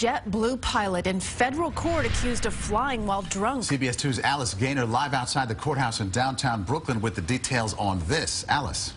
JetBlue pilot in federal court accused of flying while drunk. CBS 2's Alice Gainer live outside the courthouse in downtown Brooklyn with the details on this. Alice.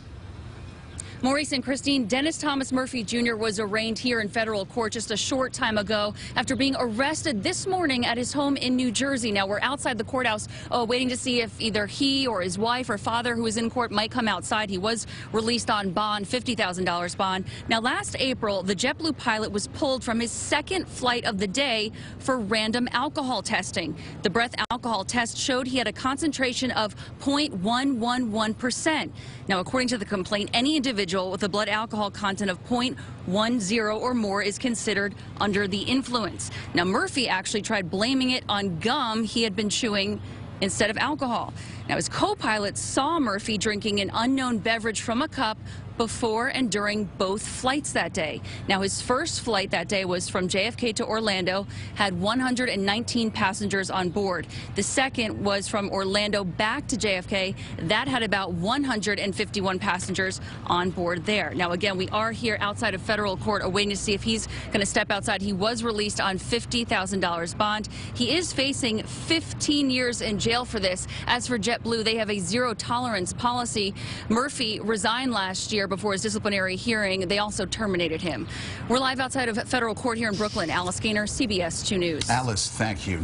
Maurice and Christine, Dennis Thomas Murphy Jr. was arraigned here in federal court just a short time ago after being arrested this morning at his home in New Jersey. Now, we're outside the courthouse uh, waiting to see if either he or his wife or father who is in court might come outside. He was released on bond, $50,000 bond. Now, last April, the JetBlue pilot was pulled from his second flight of the day for random alcohol testing. The breath alcohol test showed he had a concentration of 0.111%. Now, according to the complaint, any individual individual with a blood alcohol content of 0.10 or more is considered under the influence. Now, Murphy actually tried blaming it on gum he had been chewing instead of alcohol. Now, his co-pilot saw Murphy drinking an unknown beverage from a cup before and during both flights that day. Now, his first flight that day was from JFK to Orlando, had 119 passengers on board. The second was from Orlando back to JFK. That had about 151 passengers on board there. Now, again, we are here outside of federal court awaiting to see if he's going to step outside. He was released on $50,000 bond. He is facing 15 years in jail for this. As for JetBlue, they have a zero tolerance policy. Murphy resigned last year before his disciplinary hearing. They also terminated him. We're live outside of federal court here in Brooklyn. Alice Gainer, CBS 2 News. Alice, thank you.